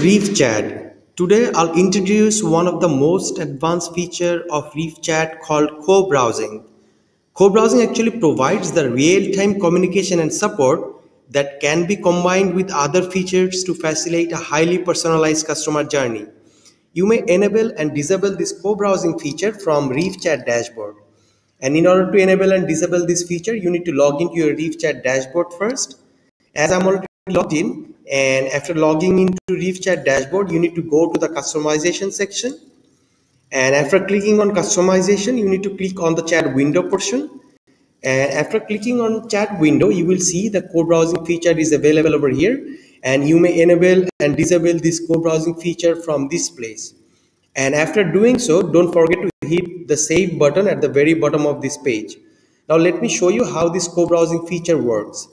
REVE Chat. Today I'll introduce one of the most advanced feature of REVE Chat called co-browsing. Co-browsing actually provides the real-time communication and support that can be combined with other features to facilitate a highly personalized customer journey. You may enable and disable this co-browsing feature from REVE Chat dashboard. And in order to enable and disable this feature, you need to log into your REVE Chat dashboard first. As I'm already logged in, and after logging into REVE Chat dashboard, you need to go to the customization section. And after clicking on customization, you need to click on the chat window portion. And after clicking on chat window, you will see the co-browsing feature is available over here. And you may enable and disable this co-browsing feature from this place. And after doing so, don't forget to hit the save button at the very bottom of this page. Now let me show you how this co-browsing feature works.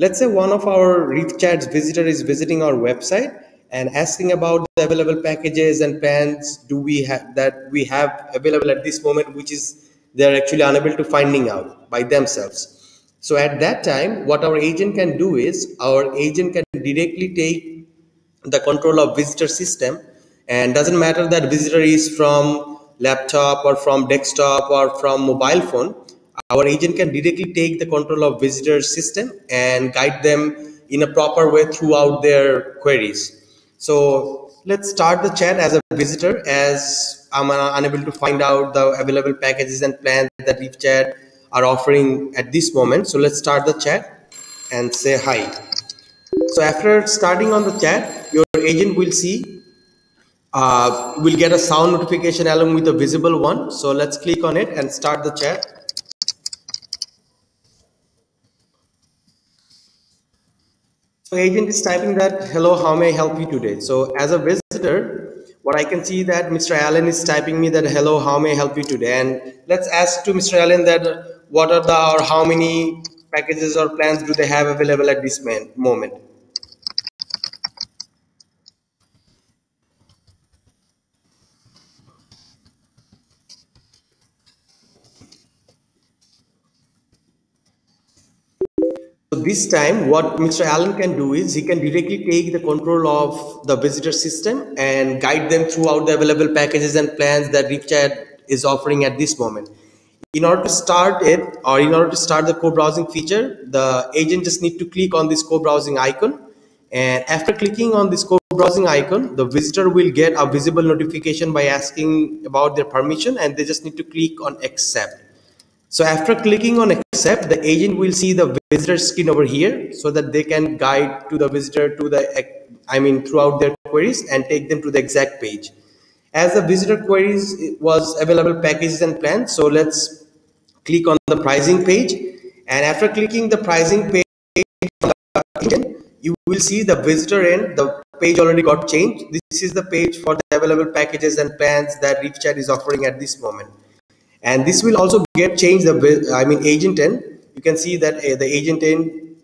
Let's say one of our REVE Chat's visitor is visiting our website and asking about the available packages and plans do we have that we have available at this moment, which is they're actually unable to finding out by themselves. So at that time, what our agent can do is our agent can directly take the control of visitor system and doesn't matter that visitor is from laptop or from desktop or from mobile phone our agent can directly take the control of visitor system and guide them in a proper way throughout their queries. So let's start the chat as a visitor as I'm unable to find out the available packages and plans that REVE Chat are offering at this moment. So let's start the chat and say hi. So after starting on the chat, your agent will see, uh, will get a sound notification along with a visible one. So let's click on it and start the chat. So agent is typing that, hello, how may I help you today? So as a visitor, what I can see that Mr. Allen is typing me that, hello, how may I help you today? And let's ask to Mr. Allen that what are the, or how many packages or plans do they have available at this moment? This time what Mr. Allen can do is he can directly take the control of the visitor system and guide them throughout the available packages and plans that REVE Chat is offering at this moment. In order to start it or in order to start the co-browsing feature, the agent just need to click on this co-browsing icon and after clicking on this co-browsing icon, the visitor will get a visible notification by asking about their permission and they just need to click on accept so after clicking on accept, the agent will see the visitor screen over here so that they can guide to the visitor to the, I mean, throughout their queries and take them to the exact page. As the visitor queries eh, was available packages and plans, so let's click on the pricing page. And after clicking the pricing page, you will see the visitor end, the page already got changed. This is the page for the available packages and plans that REVE Chat is offering at this moment and this will also get changed the i mean agent end. You can see that uh, the agent end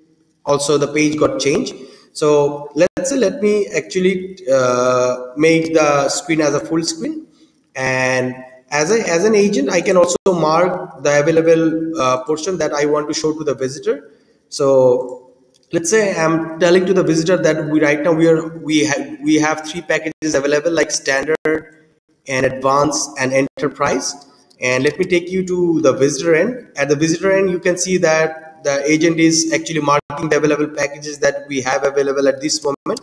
also the page got changed. So let's say let me actually uh, make the screen as a full screen. And as a as an agent i can also mark the available uh, portion that i want to show to the visitor. So let's say i'm telling to the visitor that we right now we are we have we have three packages available like standard and advanced and enterprise and let me take you to the visitor end. At the visitor end, you can see that the agent is actually marking the available packages that we have available at this moment.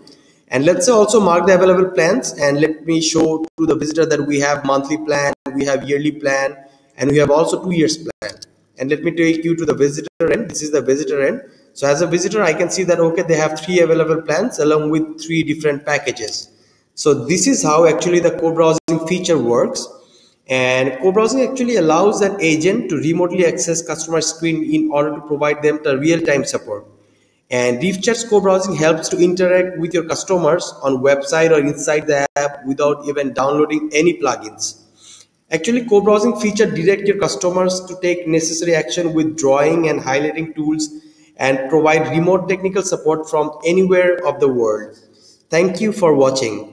And let's also mark the available plans and let me show to the visitor that we have monthly plan, we have yearly plan, and we have also two years plan. And let me take you to the visitor end. This is the visitor end. So as a visitor, I can see that, okay, they have three available plans along with three different packages. So this is how actually the co-browsing feature works. And co-browsing actually allows an agent to remotely access customer screen in order to provide them the real-time support. And REVE Chat's co-browsing helps to interact with your customers on website or inside the app without even downloading any plugins. Actually, co-browsing feature direct your customers to take necessary action with drawing and highlighting tools and provide remote technical support from anywhere of the world. Thank you for watching.